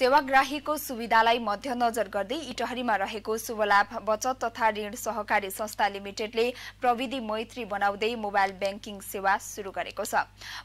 सेवाग्राहीको सुविधालाई मध्यनजर गर्दै इटहरीमा रहेको शुभलाभ बचत तथा ऋण सहकारी संस्था लिमिटेडले प्रविधि मैत्री बनाउँदै मोबाइल ब्याङ्किङ सेवा शुरू गरेको छ।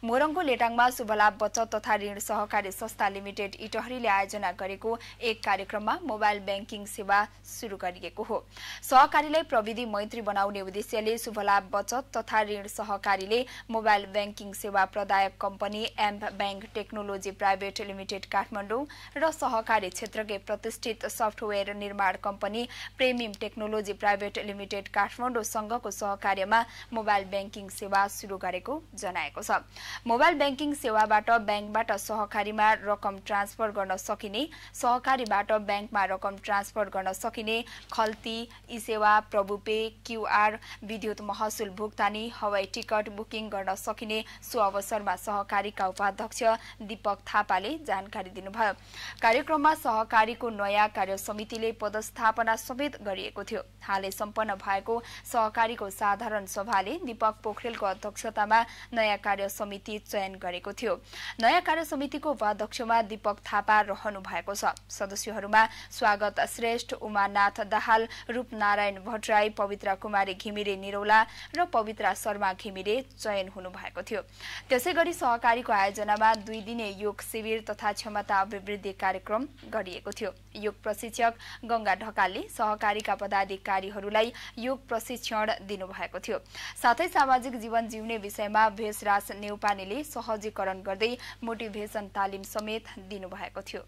मोरङको लेटाङमा शुभलाभ बचत तथा ऋण सहकारी संस्था लिमिटेड इटहरीले आयोजना गरेको एक कार्यक्रममा मोबाइल ब्याङ्किङ सेवा शुरू गरिएको हो। सहकारीलाई प्रविधि मैत्री बनाउने उद्देश्यले शुभलाभ बचत तथा ऋण सहकारीले मोबाइल ब्याङ्किङ सेवा प्रदायक company amp bank technology private limited Kathmandu र र सहकारी क्षेत्रकै प्रतिष्ठित सफ्टवेयर निर्माण company premium technology private limited काठमाडौँसँगको सहकार्यमा मोबाइल ब्याङ्किङ सेवा सुरु गरेको जनाएको छ। मोबाइल ब्याङ्किङ सेवाबाट ब्याङ्कबाट सहकारीमा रकम ट्रान्सफर गर्न सकिने सहकारीबाट ब्याङ्कमा रकम ट्रान्सफर गर्न सकिने खल्ती ई सेवा प्रभुपे क्युआर विद्युत महसुल भुक्तानी हवाई टिकट बुकिङ गर्न सकिने सो अवसरमा सहकारीका उपाध्यक्ष दीपक थापाले जानकारी दिनुभयो। कार्यक्रममा सहकारीको नयाँ कार्य समितिले पदस्थापना समेत गरिएको थियो। हालै सम्पन्न भएको सहकारीको साधारण सभाले दीपक पोखरेलको अध्यक्षतामा नयाँ कार्य समिति चयन गरेको थियो। नयाँ कार्य समितिको उपाध्यक्षमा दीपक थापा रहनु भएको छ। सदस्यहरूमा स्वागत श्रेष्ठ उमानाथ दाहाल रूपनारायण भट्टराई पवित्र कुमारी घिमिरे निरौला र पवित्रा शर्मा घिमिरे चयन हुनु भएको थियो। त्यसै गरी सहकारीको आयोजनामा दुई दिने योग शिविर तथा क्षमता अभिवृद्धि कार्यक्रम गरिएको थियो। योग प्रशिक्षक गंगा ढकालले सहकारीका पदाधिकारीहरूलाई योग प्रशिक्षण दिनुभएको थियो। साथै सामाजिक जीवन जिउने विषयमा भेषराज नेउपानेले सहजीकरण गर्दै मोटिभेसन तालिम समेत दिनुभएको थियो।